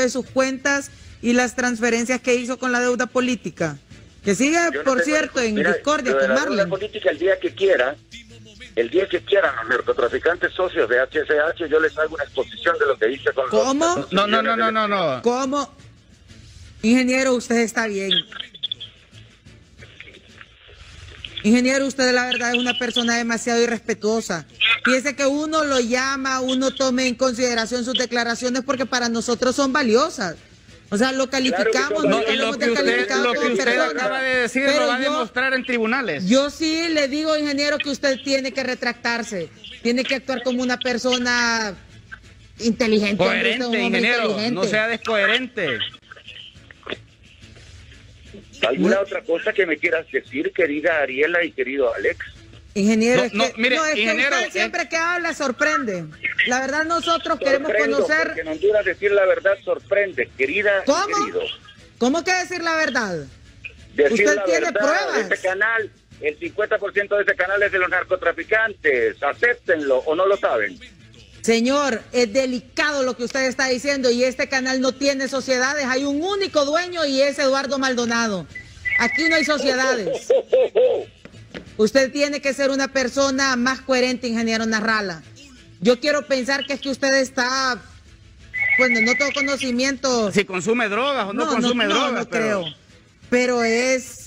de sus cuentas y las transferencias que hizo con la deuda política. Que siga, no por cierto, en Mira, discordia con la política el día que quiera, el día que quieran los narcotraficantes socios de HSH, yo les hago una exposición de lo que hice con los- ¿Cómo? los No, no, no, no, de- no, no. ¿Cómo? Ingeniero, usted está bien. Ingeniero, usted la verdad es una persona demasiado irrespetuosa. Piense que uno lo llama, uno tome en consideración sus declaraciones porque para nosotros son valiosas. O sea, lo calificamos, son no No, y lo hemos que usted, lo que como usted persona. acaba de decir Pero lo va a yo- demostrar en tribunales. Yo sí le digo, ingeniero, que usted tiene que retractarse. Tiene que actuar como una persona inteligente. hombre, usted es un Coherente, hombre ingeniero. inteligente. No sea descoherente. ¿Alguna otra cosa que me quieras decir, querida Ariela y querido Alex? Ingeniero, No, es no, que, mire, no, es que ingeniero, usted eh. siempre que habla sorprende. La verdad nosotros queremos conocer... porque en Honduras decir la verdad sorprende, querida ¿Cómo? querido. ¿Cómo que decir la verdad? Decir Usted la tiene verdad, pruebas. Este canal, el 50% de ese canal es de los narcotraficantes. Acéptenlo o no lo saben. Señor, es delicado lo que usted está diciendo y este canal no tiene sociedades. Hay un único dueño y es Eduardo Maldonado. Aquí no hay sociedades. Usted tiene que ser una persona más coherente, ingeniero Narrala. Yo quiero pensar que es que usted está, bueno, no tengo conocimiento. Si consume drogas o no, consume no, drogas. no pero creo. Pero es,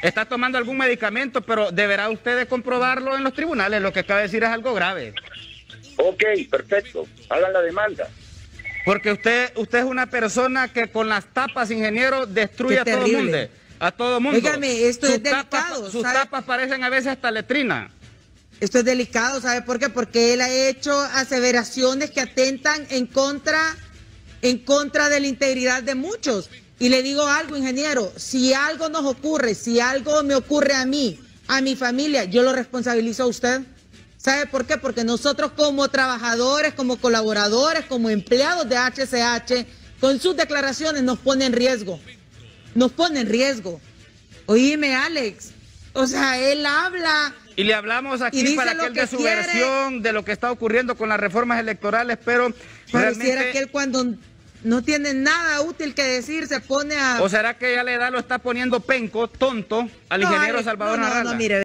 Está tomando algún medicamento, pero deberá usted de comprobarlo en los tribunales. Lo que acaba de decir es algo grave. Ok, perfecto. Hagan la demanda. Porque usted, usted es una persona que con las tapas, ingeniero, destruye Qué a todo el mundo. A todo mundo. Óigame, esto es tapas- delicado, sus ¿sabe? tapas parecen a veces hasta letrina. esto es delicado, ¿sabe por qué? Porque él ha hecho aseveraciones que atentan en contra, en contra de la integridad de muchos. Y le digo algo, ingeniero, si algo nos ocurre, si algo me ocurre a mí, a mi familia, yo lo responsabilizo a usted. ¿Sabe por qué? Porque nosotros como trabajadores, como colaboradores, como empleados de HCH, con sus declaraciones nos pone en riesgo. Nos pone en riesgo. Oíme, Alex. O sea, él habla Y le hablamos aquí para que él dé su quiere. versión de lo que está ocurriendo con las reformas electorales, pero Pareciera realmente- que él cuando no tiene nada útil que decir se pone a... ¿O será que ya la edad lo está poniendo penco, tonto, al No, ingeniero Alex, Salvador no, no, mire,